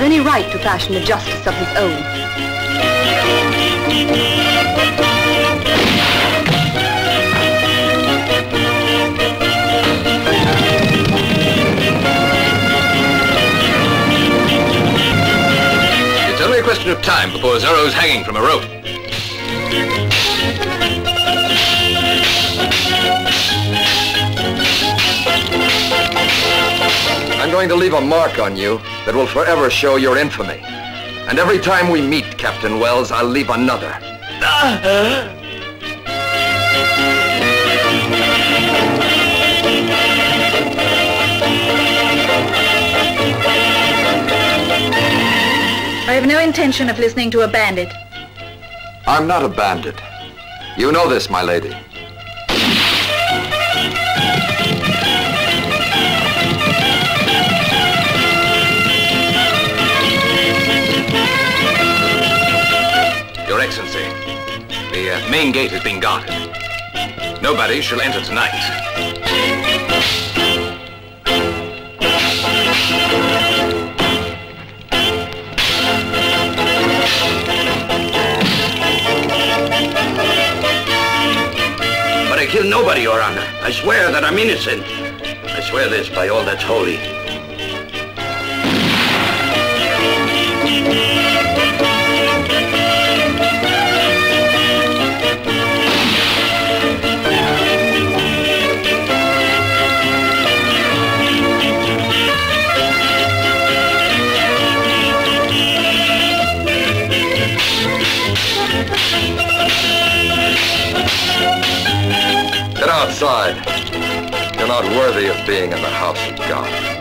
any right to fashion a justice of his own. It's only a question of time before Zorro's hanging from a rope. I'm going to leave a mark on you that will forever show your infamy. And every time we meet, Captain Wells, I'll leave another. I have no intention of listening to a bandit. I'm not a bandit. You know this, my lady. The uh, main gate has been guarded. Nobody shall enter tonight. But I killed nobody, Your Honor. I swear that I'm innocent. I swear this by all that's holy. Outside. You're not worthy of being in the house of God.